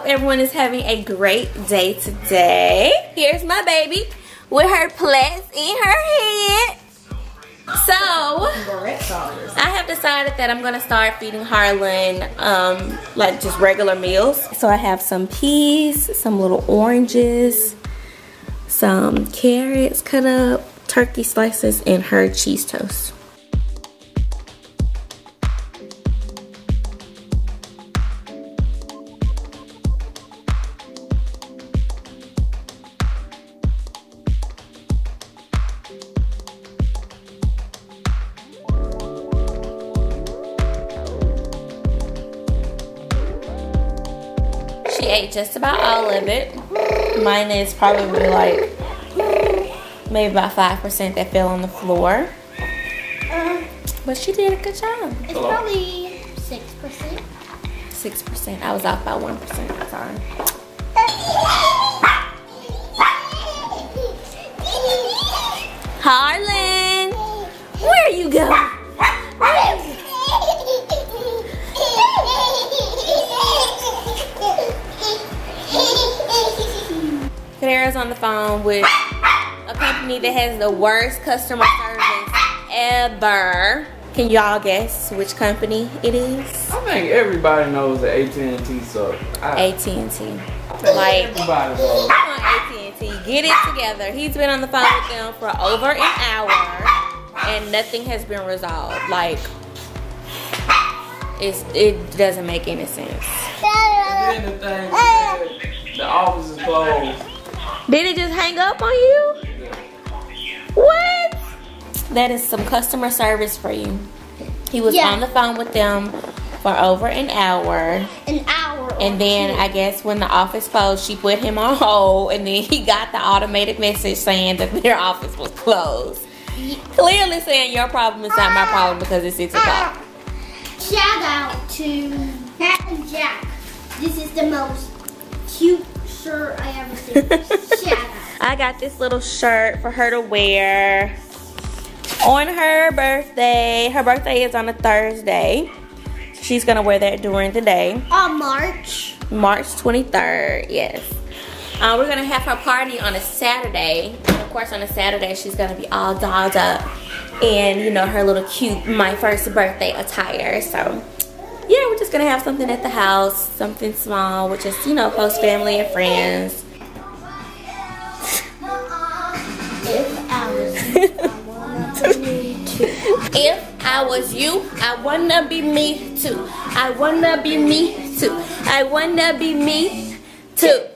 hope everyone is having a great day today. Here's my baby with her plaits in her head. So, I have decided that I'm gonna start feeding Harlan um, like just regular meals. So I have some peas, some little oranges, some carrots cut up, turkey slices, and her cheese toast. Ate just about all of it. Mine is probably like maybe about 5% that fell on the floor. Uh-huh. But she did a good job. It's probably six percent. 6%. I was off by 1%. Sorry. Harlan, where are you going? Clara's on the phone with a company that has the worst customer service ever. Can y'all guess which company it is? I think everybody knows that AT&T sucks. AT&T. Like- everybody knows. Come on, AT&T, get it together. He's been on the phone with them for over an hour, and nothing has been resolved. Like, it's it doesn't make any sense. Then the thing the office is closed. Did it just hang up on you? What? That is some customer service for you. He was Yeah. on the phone with them for over an hour. An hour. And then two. I guess when the office closed, she put him on hold, and then he got the automated message saying that their office was closed. Clearly saying your problem is not my ah. problem because it's six o'clock. Ah. Shout out to Cat and Jack. This is the most cute shirt I ever seen. I got this little shirt for her to wear on her birthday. Her birthday is on a Thursday. She's gonna wear that during the day. On March. March 23rd, yes. Uh, we're gonna have her party on a Saturday. And of course, on a Saturday, she's gonna be all dolled up and you know her little cute my first birthday attire. So, just gonna have something at the house, something small, which is, you know close family and friends. If I was you, I wanna be too. If I was you, I wanna be me too. I wanna be me too. I wanna be me too.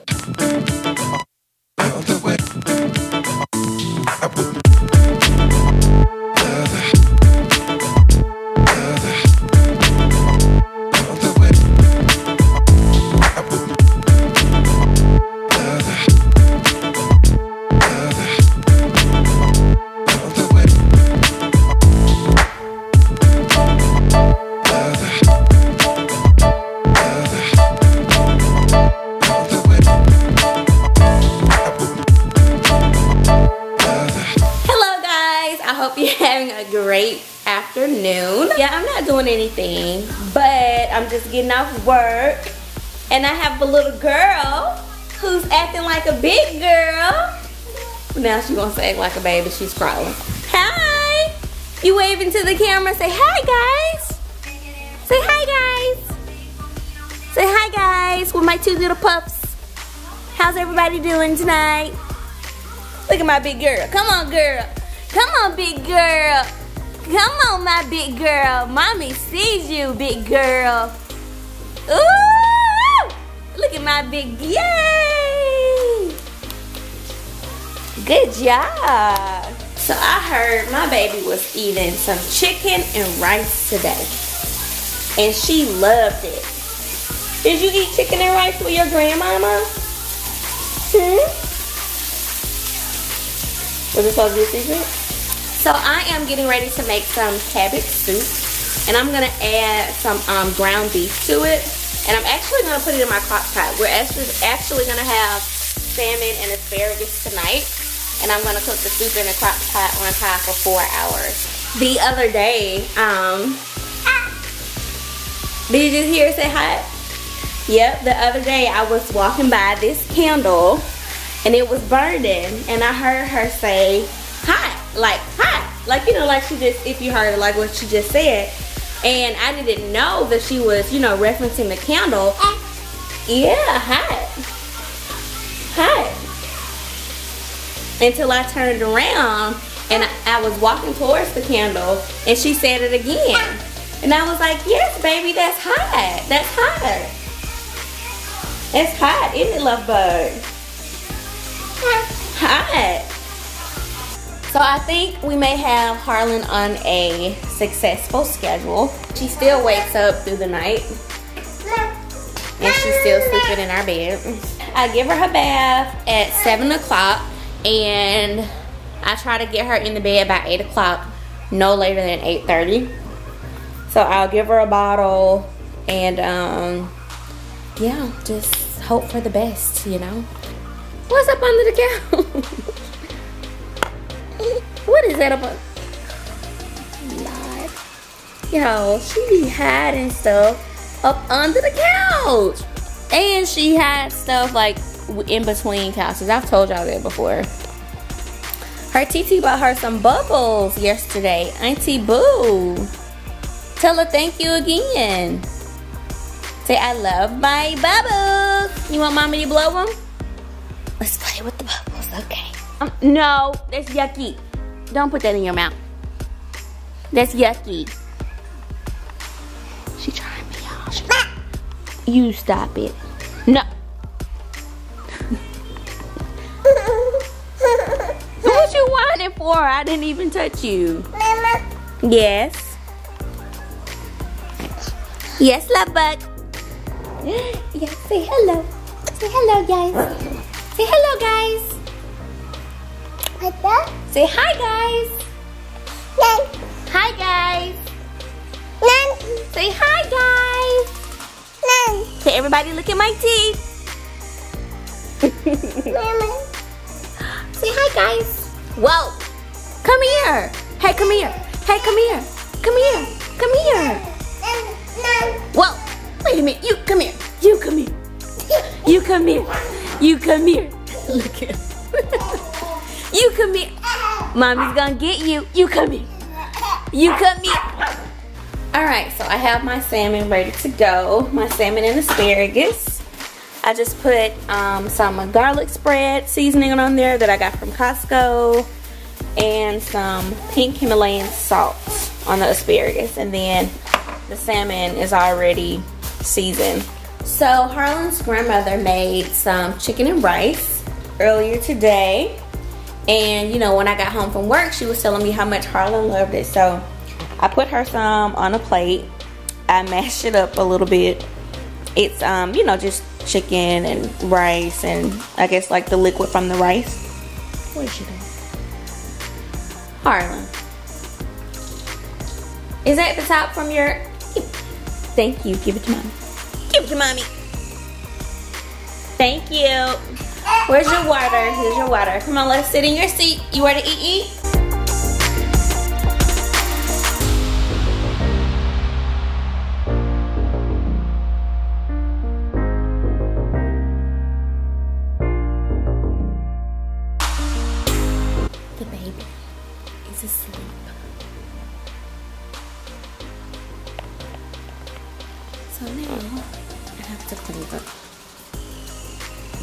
Doing anything, but I'm just getting off work. And I have a little girl who's acting like a big girl. Now she wants to act like a baby, she's crawling. Hi! You waving to the camera, say hi guys. Say hi guys. Say hi guys with my two little pups. How's everybody doing tonight? Look at my big girl. Come on, girl. Come on, big girl. My big girl. Mommy sees you, big girl. Ooh! Look at my big, yay! Good job. So I heard my baby was eating some chicken and rice today. And she loved it. Did you eat chicken and rice with your grandmama? Hmm? Was it supposed to be a secret? So I am getting ready to make some cabbage soup. And I'm gonna add some um, ground beef to it. And I'm actually gonna put it in my crock pot. We're actually, actually gonna have salmon and asparagus tonight. And I'm gonna cook the soup in the crock pot on high for four hours. The other day, um, did you just hear her say hi? Yep, the other day I was walking by this candle and it was burning and I heard her say hot, like hot. Like, you know, like she just, if you heard like what she just said. And I didn't know that she was, you know, referencing the candle. Yeah, hot. Hot. Until I turned around and I, I was walking towards the candle and she said it again. And I was like, yes, baby, that's hot. That's hot. It's hot, isn't it, Lovebug? Hot. So I think we may have Harlan on a successful schedule. She still wakes up through the night. And she's still sleeping in our bed. I give her her bath at 7 o'clock. And I try to get her in the bed by 8 o'clock. No later than 8.30. So I'll give her a bottle. And um, yeah, just hope for the best, you know. What's up under the couch? is that about? Yo, she be hiding stuff up under the couch. And she had stuff like in between couches. I've told y'all that before. Her TT bought her some bubbles yesterday. Auntie Boo. Tell her thank you again. Say, I love my bubbles. You want mommy to blow them? Let's play with the bubbles, okay. Um, no, that's yucky. Don't put that in your mouth. That's yucky. She trying me, y'all. You stop it. No. what you whining for? I didn't even touch you. Mama. Yes. Yes, love bug. Yeah, say hello. Say hello, guys. Say hello, guys. Like that? Say hi, guys. Nan. Hi, guys. Nan. Say hi, guys. Nan. Say everybody look at my teeth. Say hi, guys. Whoa. Come here. Hey, come here. Hey, come here. Come here. Come here. Whoa. Wait a minute. You come here. You come here. You come here. You come here. Look at You come here. Mommy's gonna get you. You come here. You come here. All right, so I have my salmon ready to go. My salmon and asparagus. I just put um, some garlic spread seasoning on there that I got from Costco and some pink Himalayan salt on the asparagus. And then the salmon is already seasoned. So Harlan's grandmother made some chicken and rice earlier today. And you know, when I got home from work, she was telling me how much Harlan loved it. So I put her some on a plate. I mashed it up a little bit. It's um, you know, just chicken and rice and I guess like the liquid from the rice. What is she doing? Harlan. Is that the top from your Thank you. Give it to mommy. Give it to mommy. Thank you. Where's your water? Here's your water. Come on, let's sit in your seat. You ready to eat? Eat. The baby is asleep. So now I have to clean up.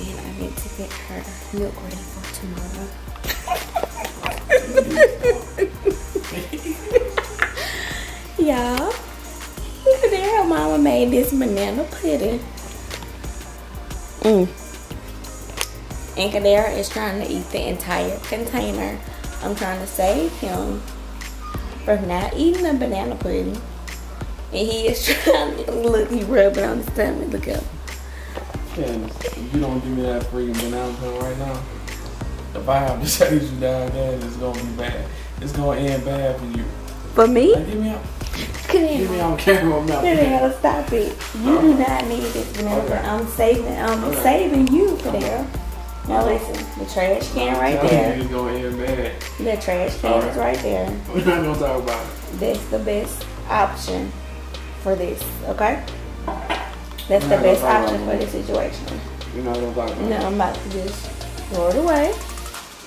And I need to get her milk ready for tomorrow. Y'all, look at how mama made this banana pudding. Mm. And is trying to eat the entire container. I'm trying to save him from not eating the banana pudding. And he is trying to look, he rubbing on his stomach. Look up. And if you don't give me that freaking pudding right now, if I have to chase you down there, it's gonna be bad. It's gonna end bad for you. For me? Like, give me out. Come Give me on camera. I'm not. Kadera, stop it. You do not need this. Okay. I'm saving, I'm Okay. saving you, Kadera. Now listen, the trash can right there. you gonna end bad. The trash can is right there. We're not gonna talk about it. That's the best option for this, okay? That's the best option for this situation. You're not gonna talk about No, I'm about to just throw it away.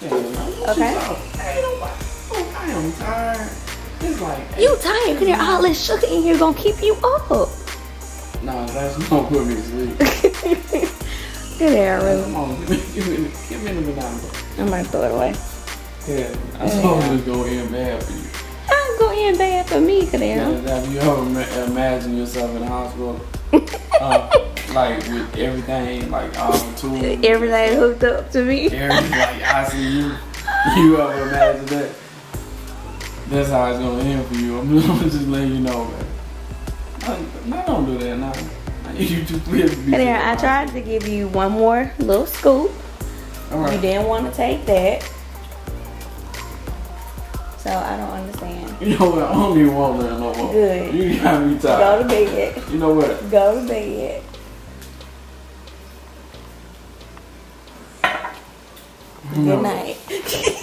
Yeah, Okay. she's out. Hey, don't worry. Oh, I am tired. It's like You tired because all this sugar in here gonna keep you up. Nah, that's gonna put me to sleep. Good Come really. on, give me, give me, the- give me the banana. I'm gonna throw it away. Yeah, I'm supposed to go in bad for you. I'm going in bad for me, Kadero. Yeah, have you ever ma- imagine yourself in the hospital? Uh, like with everything, like all the tools. Everything hooked up to me. Everything, like I see you. You ever imagine that? That's how it's gonna end for you. I'm, just, I'm just letting you know, man. No, no, don't do that now. You just be. Kadero, I tried to give you one more little scoop. You didn't want to take that. So I don't understand. You know what? I don't even want that no more. Good. You got me tired. Go to bed. You know what? Go to bed. Good night.